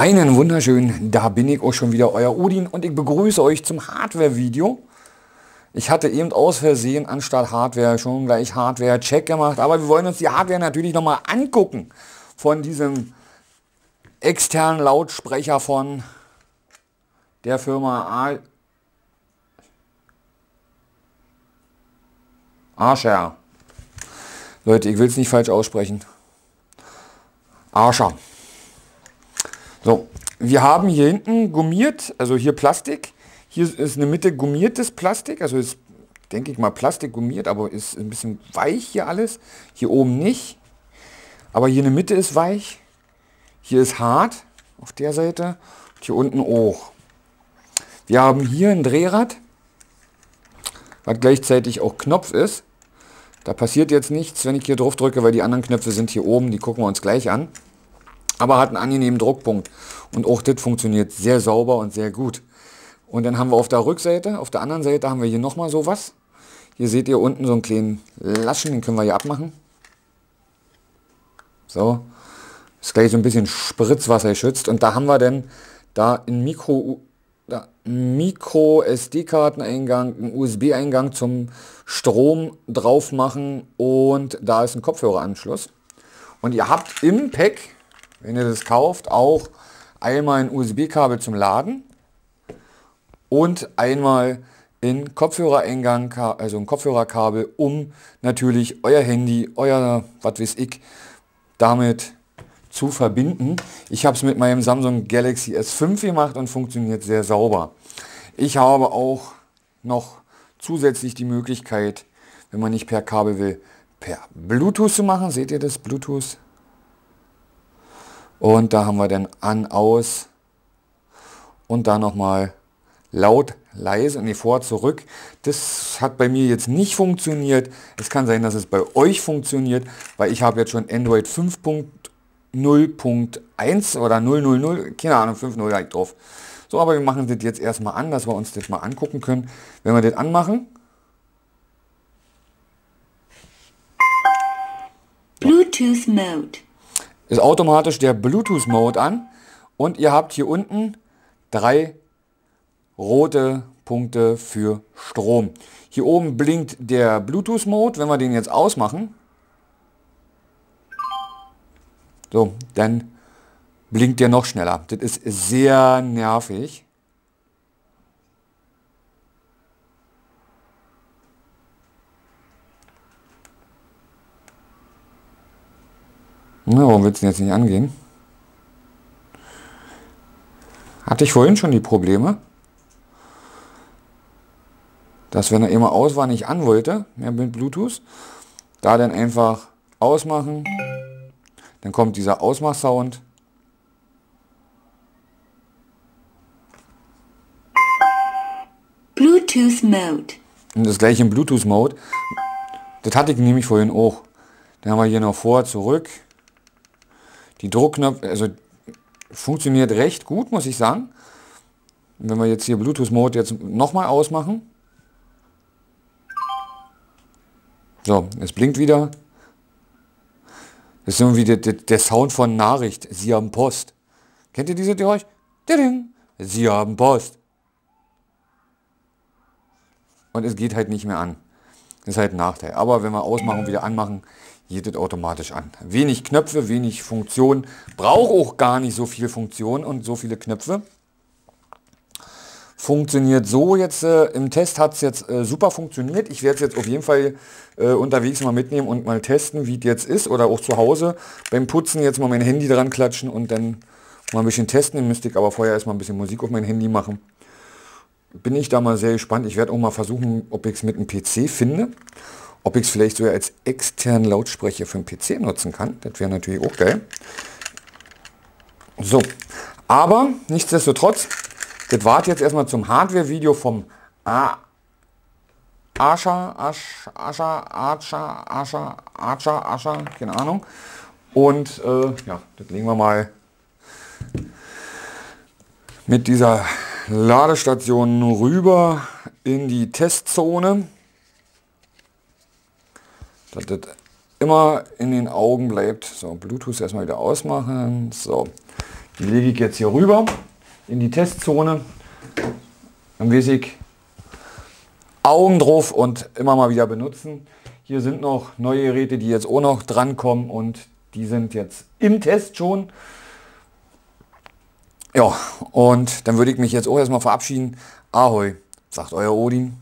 Einen wunderschönen, da bin ich auch schon wieder, euer Udin und ich begrüße euch zum Hardware-Video. Ich hatte eben aus Versehen anstatt Hardware schon gleich Hardware-Check gemacht, aber wir wollen uns die Hardware natürlich nochmal angucken von diesem externen Lautsprecher von der Firma Arscher. Leute, ich will es nicht falsch aussprechen. Arscher. So, wir haben hier hinten gummiert, also hier Plastik. Hier ist eine Mitte gummiertes Plastik, also ist, denke ich mal, Plastik gummiert, aber ist ein bisschen weich hier alles. Hier oben nicht. Aber hier in der Mitte ist weich. Hier ist hart auf der Seite. Und hier unten auch. Wir haben hier ein Drehrad, was gleichzeitig auch Knopf ist. Da passiert jetzt nichts, wenn ich hier drauf drücke, weil die anderen Knöpfe sind hier oben, die gucken wir uns gleich an aber hat einen angenehmen Druckpunkt. Und auch das funktioniert sehr sauber und sehr gut. Und dann haben wir auf der Rückseite, auf der anderen Seite haben wir hier nochmal sowas. Hier seht ihr unten so einen kleinen Laschen, den können wir hier abmachen. So, ist gleich so ein bisschen Spritzwasser schützt. Und da haben wir dann da ein Mikro, da, Micro SD-Karteneingang, einen USB-Eingang zum Strom drauf machen und da ist ein Kopfhöreranschluss. Und ihr habt im Pack wenn ihr das kauft, auch einmal ein USB-Kabel zum Laden und einmal in Kopfhörereingang, also ein Kopfhörerkabel, um natürlich euer Handy, euer, was weiß ich, damit zu verbinden. Ich habe es mit meinem Samsung Galaxy S5 gemacht und funktioniert sehr sauber. Ich habe auch noch zusätzlich die Möglichkeit, wenn man nicht per Kabel will, per Bluetooth zu machen. Seht ihr das? Bluetooth und da haben wir dann an, aus und da nochmal laut, leise, nee, vor, zurück. Das hat bei mir jetzt nicht funktioniert. Es kann sein, dass es bei euch funktioniert, weil ich habe jetzt schon Android 5.0.1 oder 000, keine Ahnung, 5.0 halt drauf. So, aber wir machen das jetzt erstmal an, dass wir uns das mal angucken können. Wenn wir das anmachen, Bluetooth Mode ist automatisch der Bluetooth-Mode an und ihr habt hier unten drei rote Punkte für Strom. Hier oben blinkt der Bluetooth-Mode, wenn wir den jetzt ausmachen. So, dann blinkt der noch schneller. Das ist sehr nervig. Na, warum wird es jetzt nicht angehen? Hatte ich vorhin schon die Probleme, dass wenn er immer aus war, nicht an wollte, mehr mit Bluetooth, da dann einfach ausmachen, dann kommt dieser Ausmachsound. Bluetooth Mode. Und das gleiche im Bluetooth Mode. Das hatte ich nämlich vorhin auch. Dann haben wir hier noch vor, zurück. Die Druckknopf, also funktioniert recht gut, muss ich sagen. wenn wir jetzt hier Bluetooth Mode jetzt nochmal ausmachen. So, es blinkt wieder. Das ist irgendwie der, der, der, Sound von Nachricht. Sie haben Post. Kennt ihr diese Geräusch? Sie haben Post. Und es geht halt nicht mehr an. Das ist halt ein Nachteil. Aber wenn wir ausmachen und wieder anmachen, geht es automatisch an. Wenig Knöpfe, wenig Funktion. Braucht auch gar nicht so viel Funktion und so viele Knöpfe. Funktioniert so jetzt, äh, im Test hat es jetzt äh, super funktioniert. Ich werde es jetzt auf jeden Fall äh, unterwegs mal mitnehmen und mal testen, wie es jetzt ist. Oder auch zu Hause beim Putzen jetzt mal mein Handy dran klatschen und dann mal ein bisschen testen. müsste ich aber vorher erstmal ein bisschen Musik auf mein Handy machen bin ich da mal sehr gespannt. Ich werde auch mal versuchen, ob ich es mit einem PC finde. Ob ich es vielleicht sogar als externen Lautsprecher für einen PC nutzen kann. Das wäre natürlich auch geil. So, aber nichtsdestotrotz, das war jetzt erstmal zum Hardware-Video vom A Asha, Asha, Asha, Asha, Asha, Asha, keine Ahnung. Und äh, ja, das legen wir mal mit dieser Ladestation rüber in die Testzone. Dass das immer in den Augen bleibt. So, Bluetooth erstmal wieder ausmachen. So, die lege ich jetzt hier rüber in die Testzone. Dann weiß ich, Augen drauf und immer mal wieder benutzen. Hier sind noch neue Geräte, die jetzt auch noch drankommen und die sind jetzt im Test schon. Ja, und dann würde ich mich jetzt auch erstmal verabschieden. Ahoi, sagt euer Odin.